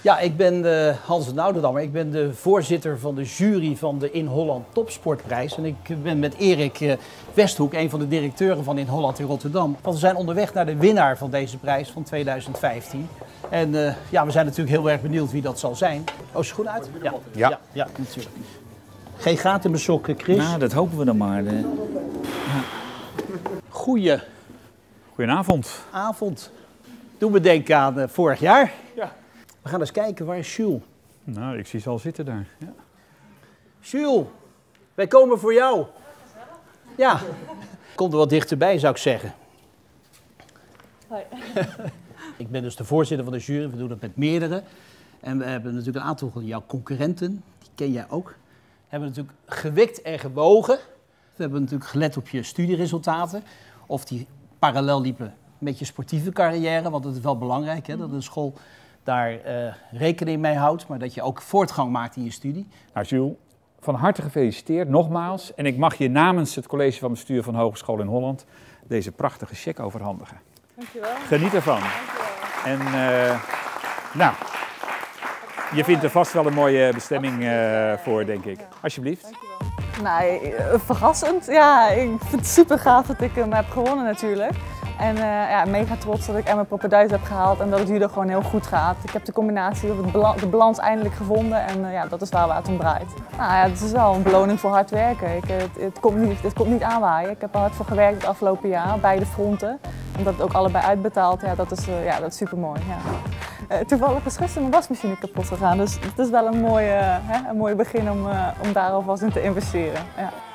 Ja, ik ben uh, Hans de Nouderdammer. Ik ben de voorzitter van de jury van de In Holland Topsportprijs. En ik ben met Erik uh, Westhoek, een van de directeuren van In Holland in Rotterdam. Want we zijn onderweg naar de winnaar van deze prijs van 2015. En uh, ja, we zijn natuurlijk heel erg benieuwd wie dat zal zijn. Oh, is goed uit? Ja. Ja. ja, ja, natuurlijk. Geen gaten in mijn sokken, Chris. Nou, dat hopen we dan maar. Ja. Goeie Goedenavond. avond. Doe me denken aan uh, vorig jaar. Ja. We gaan eens kijken, waar is Jules? Nou, ik zie ze al zitten daar. Ja. Jules, wij komen voor jou. Ja, komt er wat dichterbij zou ik zeggen. Hoi. ik ben dus de voorzitter van de jury, we doen het met meerdere. En we hebben natuurlijk een aantal van jouw concurrenten, die ken jij ook. We hebben natuurlijk gewikt en gewogen. We hebben natuurlijk gelet op je studieresultaten. Of die parallel liepen met je sportieve carrière. Want het is wel belangrijk hè, dat een school daar uh, rekening mee houdt. Maar dat je ook voortgang maakt in je studie. Nou, Jules, van harte gefeliciteerd, nogmaals. En ik mag je namens het college van bestuur van Hogeschool in Holland deze prachtige cheque overhandigen. Dankjewel. Geniet ervan. Dankjewel. En uh, nou, je vindt er vast wel een mooie bestemming uh, voor, denk ik. Alsjeblieft. Dankjewel. Nou, verrassend. Ja, ik vind het super gaaf dat ik hem heb gewonnen natuurlijk. En uh, ja, mega trots dat ik Emma Poppenduit heb gehaald en dat het judo gewoon heel goed gaat. Ik heb de combinatie, de balans eindelijk gevonden en uh, ja, dat is waar het om draait. Nou ja, het is wel een beloning voor hard werken. Ik, het, het, komt niet, het komt niet aanwaaien. Ik heb er hard voor gewerkt het afgelopen jaar, beide fronten. En dat het ook allebei uitbetaald, ja, dat is, ja, dat is super mooi. Ja. toevallig is gisteren mijn wasmachine kapot gegaan, dus het is wel een mooi, hè, een mooi begin om, om daar alvast in te investeren. Ja.